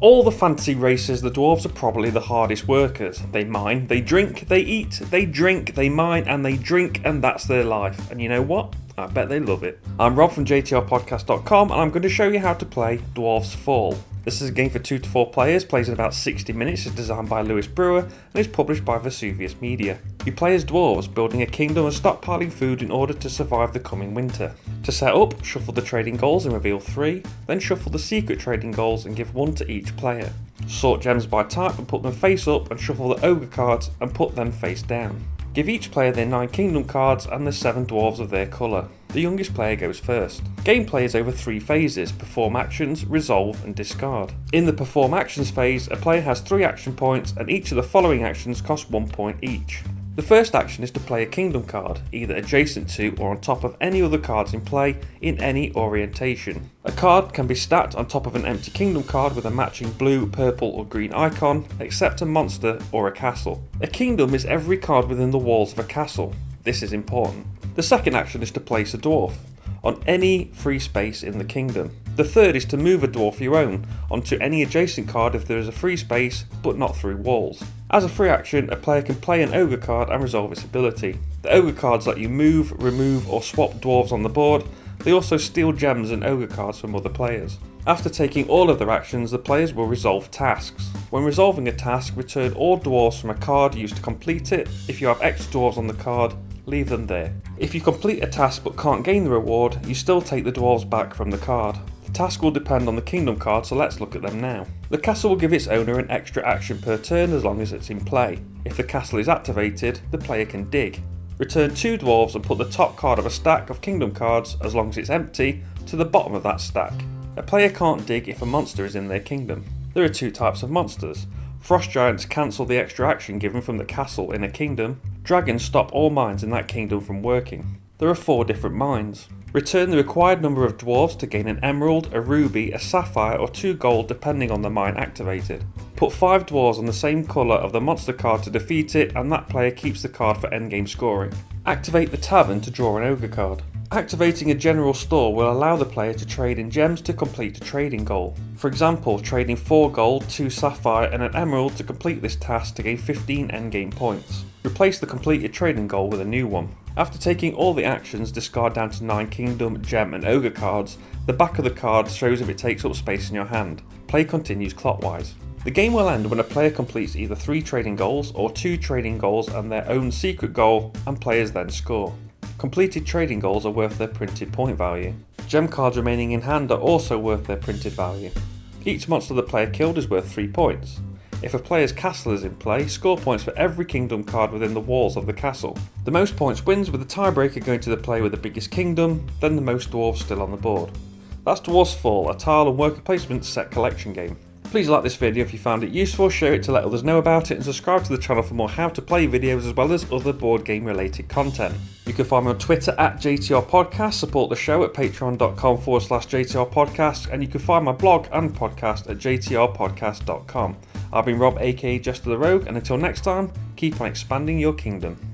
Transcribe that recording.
all the fantasy races, the dwarves are probably the hardest workers. They mine, they drink, they eat, they drink, they mine, and they drink, and that's their life. And you know what? I bet they love it. I'm Rob from JTRPodcast.com, and I'm going to show you how to play Dwarves Fall. This is a game for 2 to 4 players, plays in about 60 minutes, is designed by Luis Brueh, and is published by Vesuvius Media. You play as dwarves, building a kingdom and stockpiling food in order to survive the coming winter. To set up, shuffle the trading goals and reveal 3, then shuffle the secret trading goals and give 1 to each player. Sort gems by type and put them face up, and shuffle the ogre cards and put them face down. Give each player their 9 kingdom cards and the 7 dwarves of their colour. The youngest player goes first. Gameplay is over three phases perform actions, resolve, and discard. In the perform actions phase, a player has 3 action points, and each of the following actions cost 1 point each. The first action is to play a kingdom card, either adjacent to or on top of any other cards in play in any orientation. A card can be stacked on top of an empty kingdom card with a matching blue, purple, or green icon, except a monster or a castle. A kingdom is every card within the walls of a castle. This is important. The second action is to place a dwarf on any free space in the kingdom. The third is to move a dwarf you own onto any adjacent card if there is a free space, but not through walls. As a free action, a player can play an ogre card and resolve its ability. The ogre cards let you move, remove, or swap dwarves on the board. They also steal gems and ogre cards from other players. After taking all of their actions, the players will resolve tasks. When resolving a task, return all dwarves from a card used to complete it. If you have extra dwarves on the card, leave them there. If you complete a task but can't gain the reward, you still take the dwarves back from the card. The task will depend on the kingdom card, so let's look at them now. The castle will give its owner an extra action per turn as long as it's in play. If the castle is activated, the player can dig. Return two dwarves and put the top card of a stack of kingdom cards, as long as it's empty, to the bottom of that stack. A player can't dig if a monster is in their kingdom. There are two types of monsters. Frost giants cancel the extra action given from the castle in a kingdom, Dragons stop all mines in that kingdom from working. There are four different mines. Return the required number of dwarves to gain an emerald, a ruby, a sapphire, or two gold depending on the mine activated. Put five dwarves on the same colour of the monster card to defeat it, and that player keeps the card for endgame scoring. Activate the tavern to draw an ogre card. Activating a general store will allow the player to trade in gems to complete a trading goal. For example, trading 4 gold, 2 sapphire and an emerald to complete this task to gain 15 endgame points. Replace the completed trading goal with a new one. After taking all the actions, discard down to 9 kingdom, gem and ogre cards, the back of the card shows if it takes up space in your hand. Play continues clockwise. The game will end when a player completes either 3 trading goals or 2 trading goals and their own secret goal, and players then score. Completed trading goals are worth their printed point value. Gem cards remaining in hand are also worth their printed value. Each monster the player killed is worth 3 points. If a player's castle is in play, score points for every kingdom card within the walls of the castle. The most points wins with the tiebreaker going to the player with the biggest kingdom, then the most dwarves still on the board. That's Dwarves Fall, a tile and worker placement set collection game. Please like this video if you found it useful, share it to let others know about it, and subscribe to the channel for more how to play videos as well as other board game related content. You can find me on Twitter at JTR Podcast, support the show at patreon.com forward slash JTR Podcast, and you can find my blog and podcast at jtrpodcast.com. I've been Rob, aka Jesta Tha Rogue, and until next time, keep on expanding your kingdom.